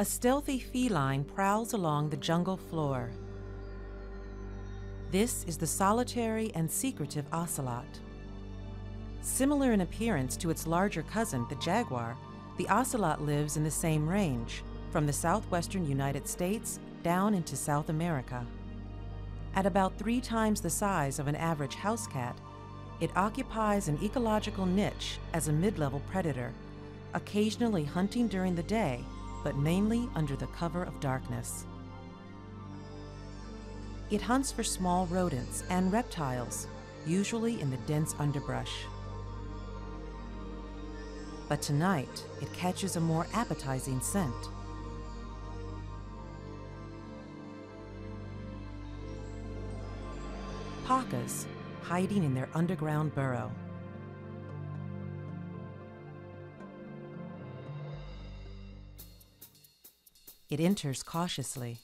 A stealthy feline prowls along the jungle floor. This is the solitary and secretive ocelot. Similar in appearance to its larger cousin, the jaguar, the ocelot lives in the same range, from the southwestern United States down into South America. At about three times the size of an average house cat, it occupies an ecological niche as a mid-level predator, occasionally hunting during the day, but mainly under the cover of darkness. It hunts for small rodents and reptiles, usually in the dense underbrush. But tonight, it catches a more appetizing scent. Pacas hiding in their underground burrow. It enters cautiously.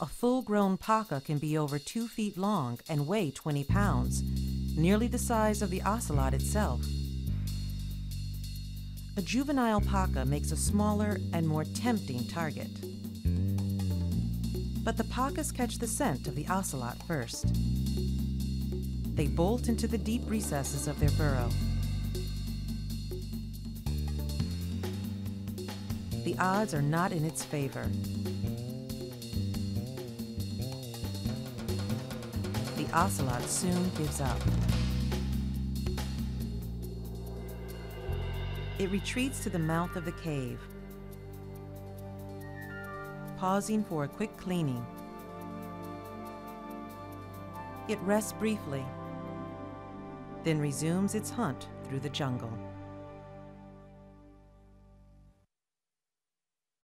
A full grown paca can be over two feet long and weigh 20 pounds, nearly the size of the ocelot itself. A juvenile paca makes a smaller and more tempting target. But the pacas catch the scent of the ocelot first. They bolt into the deep recesses of their burrow. The odds are not in its favor. The ocelot soon gives up. It retreats to the mouth of the cave, pausing for a quick cleaning. It rests briefly, then resumes its hunt through the jungle.